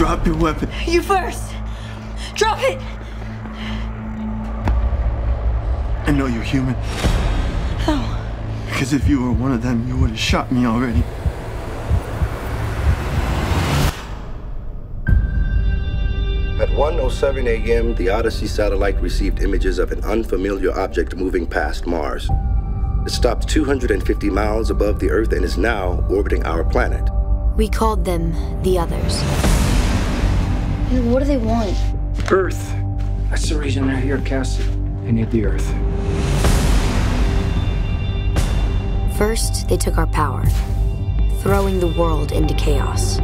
Drop your weapon. You first. Drop it. I know you're human. How? Because if you were one of them, you would have shot me already. At 1:07 a.m., the Odyssey satellite received images of an unfamiliar object moving past Mars. It stopped 250 miles above the Earth and is now orbiting our planet. We called them the others. What do they want? Earth. That's the reason they're here, Cassie. They need the Earth. First, they took our power, throwing the world into chaos.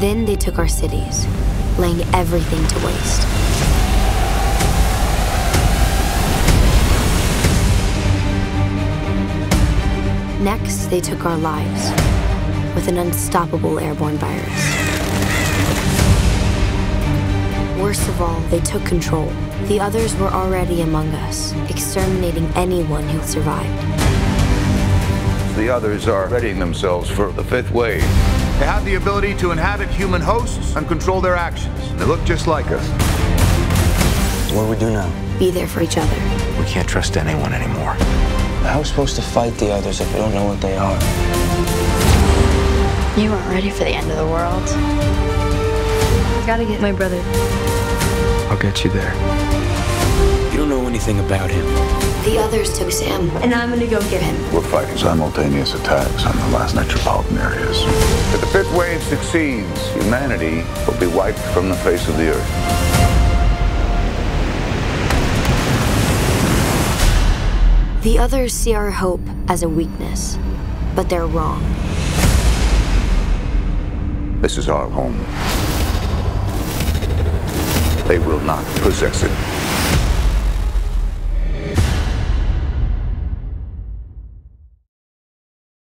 Then they took our cities, laying everything to waste. Next, they took our lives with an unstoppable airborne virus. Worst of all, they took control. The others were already among us, exterminating anyone who survived. The others are readying themselves for the fifth wave. They have the ability to inhabit human hosts and control their actions. They look just like us. What do we do now? Be there for each other. We can't trust anyone anymore. How are we supposed to fight the others if we don't know what they are? You weren't ready for the end of the world. I gotta get my brother. I'll get you there. You don't know anything about him. The others took Sam, and I'm gonna go get him. We're fighting simultaneous attacks on the last metropolitan areas. If the fifth wave succeeds, humanity will be wiped from the face of the earth. The others see our hope as a weakness, but they're wrong. This is our home. They will not possess it.